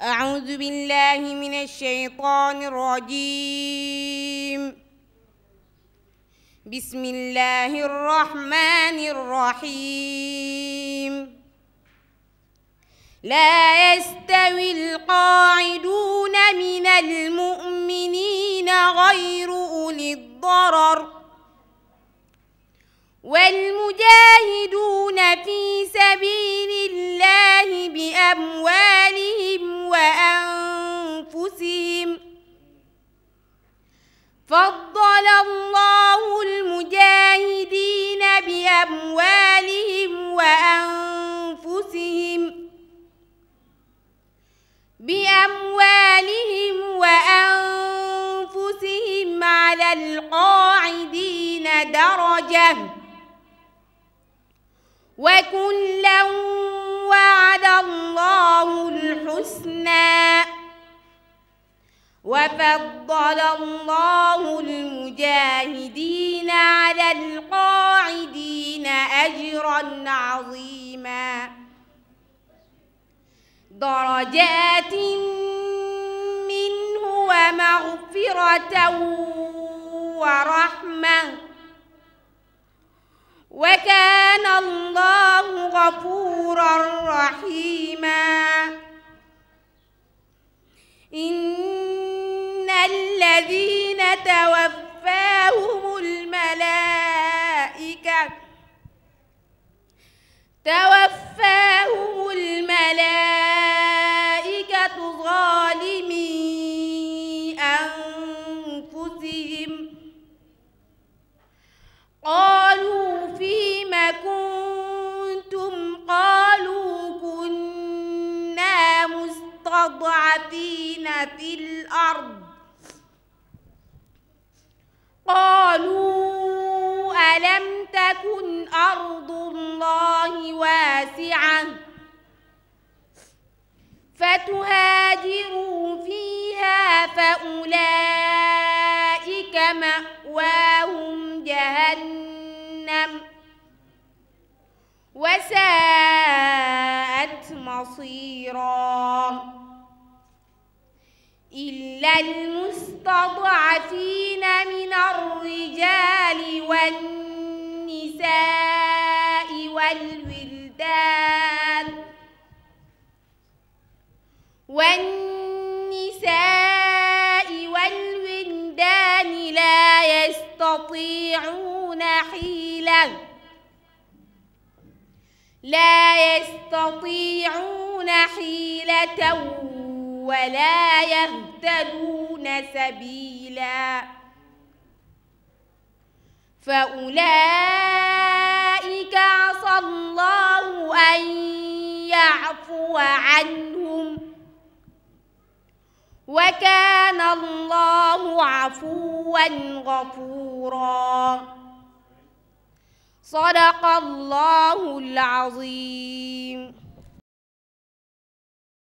أعوذ بالله من الشيطان الرجيم. بسم الله الرحمن الرحيم. لا يستوي القاعدون من المؤمنين غير أولي الضرر. والمجاهدون في سبيل الله بأموالهم فضل الله المجاهدين بأموالهم وأنفسهم بأموالهم وأنفسهم على القاعدين درجة وكلا وعد الله الحسنى وفضل الله المجاهدين على القاعدين أجرا عظيما. درجات منه ومغفرة ورحمة. وكان الله غفورا رحيما. إن الذين توفاهم الملائكة توفاهم الملائكة ظالمي أنفسهم. قالوا فيم كنتم؟ قالوا كنا مستضعفين في الأرض. ألم تكن أرض الله واسعة فتهاجروا فيها فأولئك مأواهم جهنم وساءت مصيرا إلا المستضعفين من الرجال والنساء والولدان والنساء والولدان لا يستطيعون حيلة. لا يستطيعون حيلة ولا يهتدون سبيلا. فأولئك عسى الله أن يعفو عنهم. وكان الله عفوا غفورا. صدق الله العظيم.